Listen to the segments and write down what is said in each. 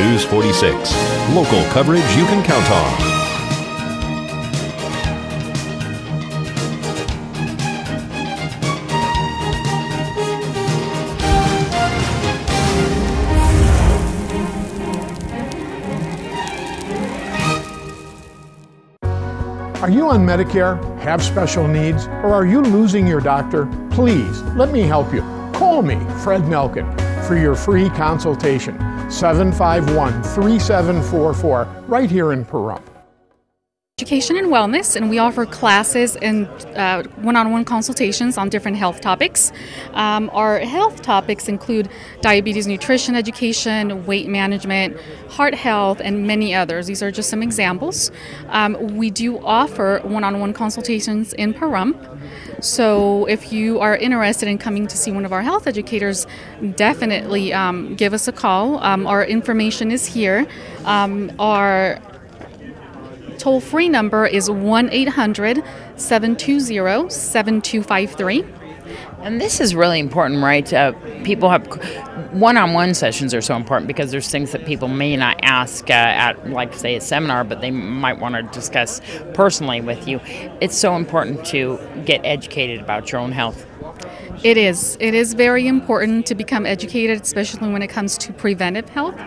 News 46. Local coverage you can count on. Are you on Medicare, have special needs, or are you losing your doctor? Please let me help you. Call me, Fred Nelkin, for your free consultation. 751 3744, right here in Pahrump. Education and wellness, and we offer classes and one on one consultations on different health topics. Um, our health topics include diabetes nutrition education, weight management, heart health, and many others. These are just some examples. Um, we do offer one on one consultations in Pahrump. So if you are interested in coming to see one of our health educators, definitely um, give us a call. Um, our information is here. Um, our toll free number is 1 800 720 7253. And this is really important, right? Uh, people have one on one sessions are so important because there's things that people may not ask uh, at, like, say, a seminar, but they might want to discuss personally with you. It's so important to get educated about your own health. It is. It is very important to become educated, especially when it comes to preventive health,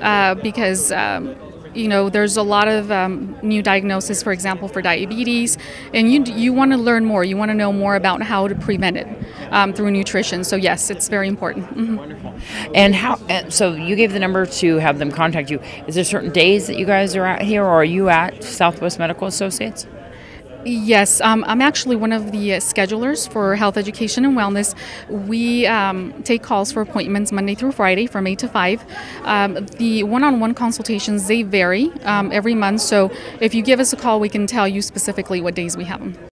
uh, because. Um, you know, there's a lot of um, new diagnoses, for example, for diabetes, and you you want to learn more. You want to know more about how to prevent it um, through nutrition. So yes, it's very important. Mm-hmm. Wonderful. And how? So you gave the number to have them contact you. Is there certain days that you guys are out here, or are you at Southwest Medical Associates? Yes, um, I'm actually one of the schedulers for health education and wellness. We um, take calls for appointments Monday through Friday from 8 to 5. Um, the one on one consultations, they vary um, every month, so if you give us a call, we can tell you specifically what days we have them.